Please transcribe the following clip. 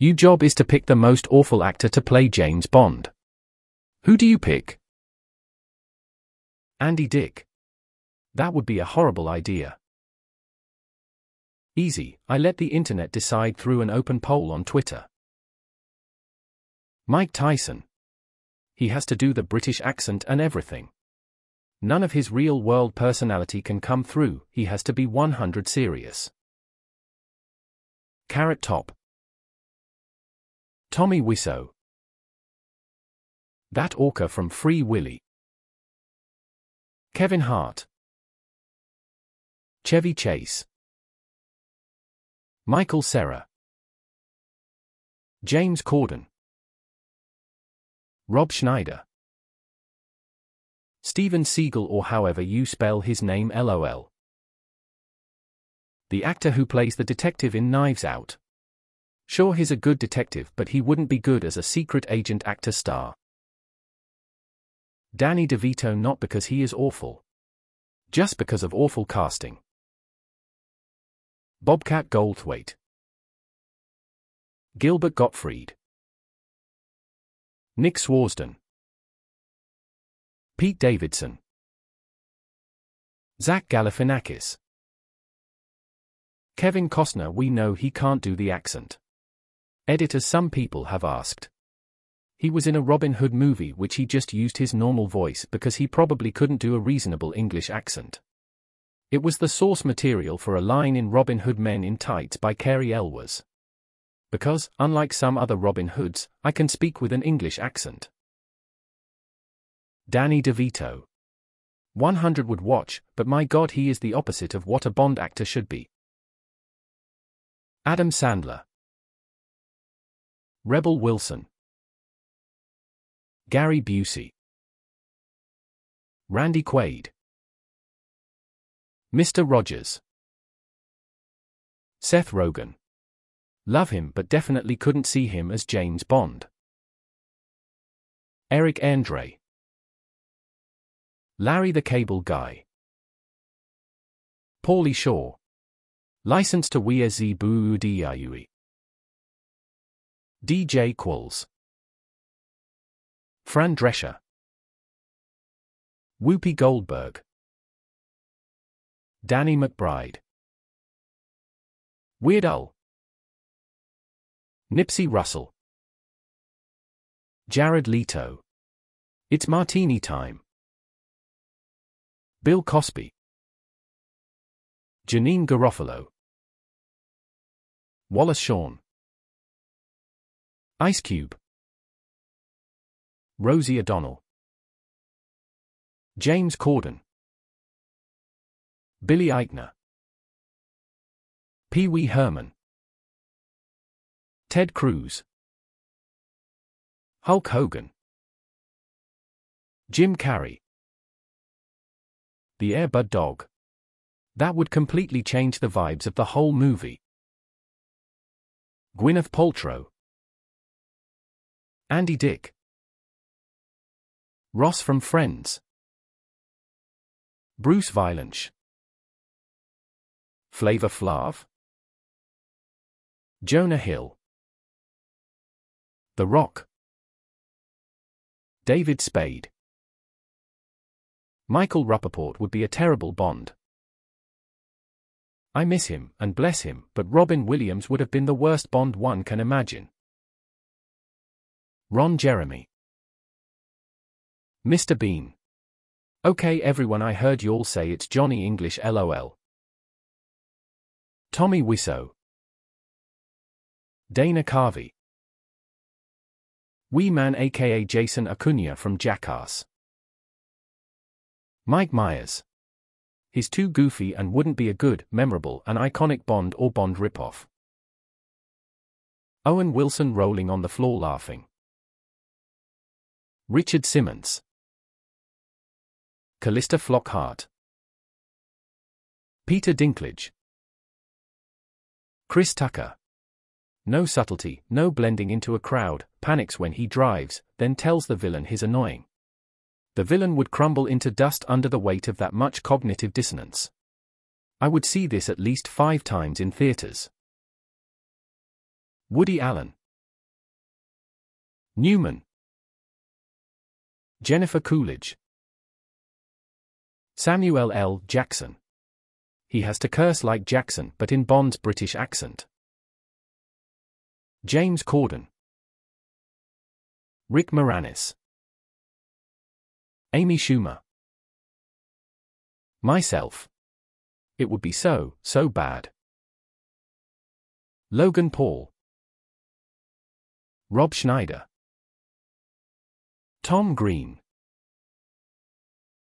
Your job is to pick the most awful actor to play James Bond. Who do you pick? Andy Dick. That would be a horrible idea. Easy, I let the internet decide through an open poll on Twitter. Mike Tyson. He has to do the British accent and everything. None of his real world personality can come through, he has to be 100 serious. Carrot Top. Tommy Wiseau. That orca from Free Willy. Kevin Hart. Chevy Chase. Michael Cera. James Corden. Rob Schneider. Steven Seagal or however you spell his name LOL. The actor who plays the detective in Knives Out. Sure he's a good detective but he wouldn't be good as a secret agent actor star. Danny DeVito not because he is awful. Just because of awful casting. Bobcat Goldthwait. Gilbert Gottfried. Nick Swardson. Pete Davidson. Zach Galifianakis. Kevin Costner we know he can't do the accent. Editors some people have asked. He was in a Robin Hood movie which he just used his normal voice because he probably couldn't do a reasonable English accent. It was the source material for a line in Robin Hood Men in Tights by Cary Elwes. Because, unlike some other Robin Hoods, I can speak with an English accent. Danny DeVito. 100 would watch, but my god he is the opposite of what a Bond actor should be. Adam Sandler. Rebel Wilson. Gary Busey. Randy Quaid. Mr. Rogers. Seth Rogen. Love him but definitely couldn't see him as James Bond. Eric Andre. Larry the Cable Guy. Pauly Shore. License to Z Boo DJ Qualls. Fran Drescher. Whoopi Goldberg. Danny McBride. Weird Al. Nipsey Russell. Jared Leto. It's martini time. Bill Cosby. Janeane Garofalo. Wallace Shawn. Ice Cube. Rosie O'Donnell. James Corden. Billy Eichner. Pee Wee Herman. Ted Cruz. Hulk Hogan. Jim Carrey. The Air Bud Dog. That would completely change the vibes of the whole movie. Gwyneth Paltrow. Andy Dick. Ross from Friends. Bruce Vilanch. Flavor Flav. Jonah Hill. The Rock. David Spade. Michael Rapaport would be a terrible Bond. I miss him, and bless him, but Robin Williams would have been the worst Bond one can imagine. Ron Jeremy. Mr. Bean. Okay everyone I heard y'all say it's Johnny English lol. Tommy Wiseau. Dana Carvey. Wee Man aka Jason Acuna from Jackass. Mike Myers. He's too goofy and wouldn't be a good, memorable, and iconic Bond or Bond ripoff. Owen Wilson rolling on the floor laughing. Richard Simmons. Calista Flockhart. Peter Dinklage. Chris Tucker. No subtlety, no blending into a crowd, panics when he drives, then tells the villain he's annoying the villain would crumble into dust under the weight of that much cognitive dissonance. I would see this at least five times in theaters. Woody Allen. Newman. Jennifer Coolidge. Samuel L. Jackson. He has to curse like Jackson but in Bond's British accent. James Corden. Rick Moranis. Amy Schumer. Myself. It would be so, so bad. Logan Paul. Rob Schneider. Tom Green.